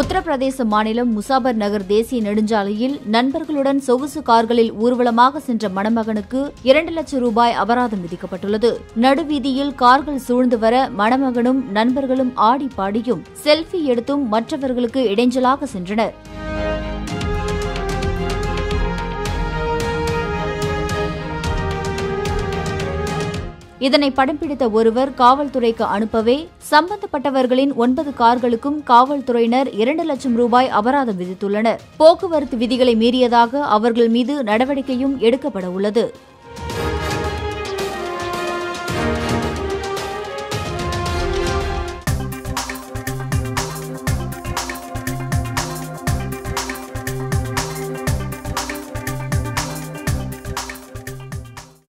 உத்தரப்பிரதேச மாநிலம் முசாபர் நகர் தேசிய நெடுஞ்சாலையில் நண்பர்களுடன் சொகுசு கார்களில் ஊர்வலமாக சென்ற மணமகனுக்கு இரண்டு லட்சம் ரூபாய் அபராதம் விதிக்கப்பட்டுள்ளது. நடுவீதியில் கார்கள் சூழ்ந்து வர மணமகனும் நண்பர்களும் ஆடி பாடியும் செல்ஃபி எடுத்தும் மற்றவர்களுக்கு இடைஞ்சலாக சென்றனர். இதனை படம் பிடித்த ஒருவர் காவல்துறைக்கு அனுப்பவே சம்பந்தப்பட்டவர்களின் ஒன்பது கார்களுக்கும் காவல்துறையினர் இரண்டு லட்சம் ரூபாய் அபராதம் விதித்துள்ளனர். போக்குவரத்து விதிகளை மீறியதாக அவர்கள் மீது நடவடிக்கையும் எடுக்கப்பட உள்ளது.